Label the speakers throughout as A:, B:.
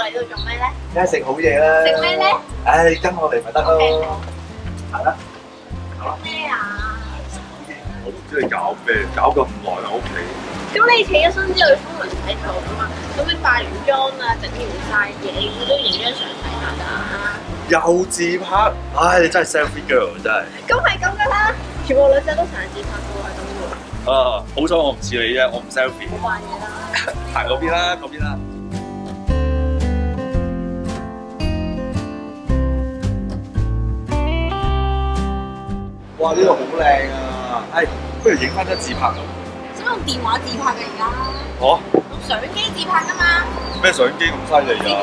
A: 嚟度做咩咧？
B: 梗係食好嘢啦。
A: 食咩咧？
B: 唉，跟我嚟咪得咯。係啦。
A: 咩啊？
B: 我都唔知你搞咩，搞咁耐喺屋企。
A: 咁你起咗身之後要沖涼洗頭噶嘛？咁你化完妝啊，整完晒嘢，你都影張相睇下㗎。
B: 又自拍，唉，你真係 selfie girl 真係。
A: 咁係咁噶啦，全部女仔都成日自拍噶喎，咁喎，
B: 啊，好彩我唔似你啫，我唔 selfie。
A: 冇扮嘢啦。
B: 行嗰邊啦，嗰邊啦。哇！呢度好靚啊！唉，不如影翻張自拍咁。
A: 使唔使用電話自拍嘅而家？
B: 哦，
A: 用相機自拍噶嘛？
B: 咩相機咁犀利啊？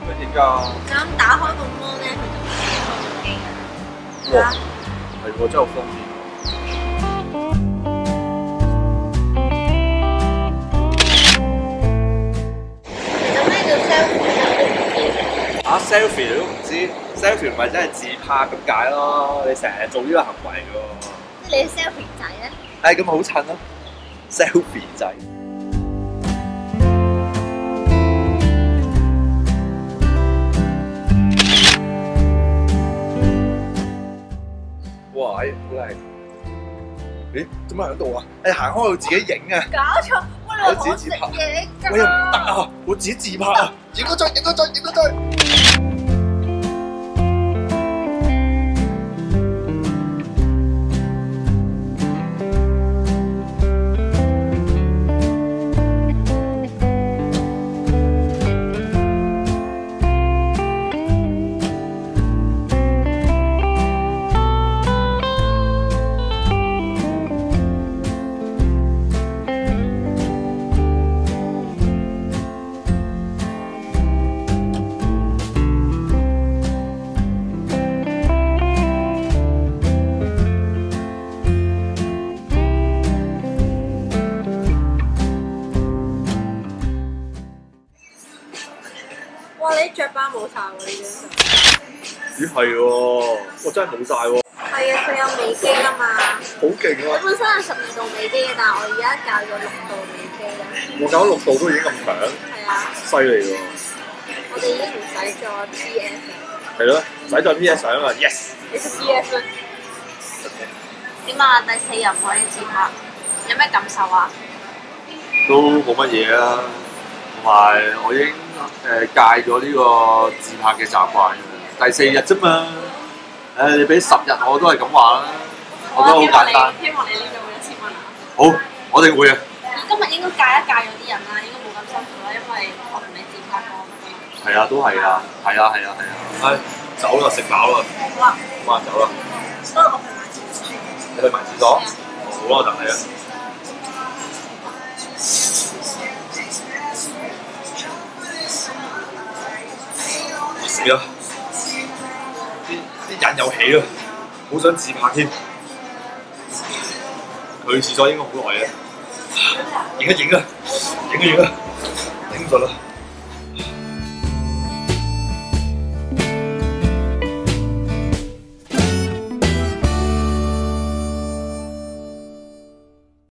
B: 點樣影㗎？
A: 咁打開個 mon 咧，佢就會影開相機㗎。
B: 哇，係喎，真係好方便。
A: Selfie
B: 你都唔知，selfie 唔係真係自拍咁解咯。你成日做呢個行為嘅喎。
A: 即係你 selfie 仔咧？
B: 唉，咁好襯咯，selfie 仔。哇！好靚。咦？點解喺度啊？你，行開要自己影啊！
A: 搞錯，我食嘢㗎。
B: 我又唔得啊！我自己自拍啊！影嗰张，影嗰张，影嗰張。
A: 啲雀斑冇晒喎，呢張。
B: 咦係喎，我真係冇晒喎，
A: 係啊，佢有美肌啊嘛。
B: 好勁啊！
A: 我本身係十二度美肌嘅，但係我而家教咗六度美肌啦。
B: 我搞六度都已經咁強，
A: 係啊，
B: 犀利喎！
A: 我哋已經唔使再 PS 啦。
B: 係咯，唔使再 P S 相啊！Yes。
A: 你識 PS 咩？點啊？第四日唔可以自拍，有咩感受啊？
B: 都冇乜嘢啊，同埋我已經誒戒咗呢個自拍嘅習慣嘅，第四日啫嘛。誒、你俾十日我都係咁話啦，我覺得好簡單。
A: 希望你呢度會一千蚊啊！
B: 好，我哋會啊。
A: 今日應該戒一戒咗啲人啦，應該冇咁辛苦啦，因為我同你自拍過。
B: 係啊，都係啊，係啊，係啊，係啊。唉，走啦，食飽啦，
A: 好啊，
B: 咁啊走啦。
A: 不過我去買廁所先。
B: 你去埋廁所？好啦，我等你啊。死啦！啲啲癮又起啦，好想自拍添。去廁所應該好耐嘅，影一影啊，影一影啊，頂唔順啦。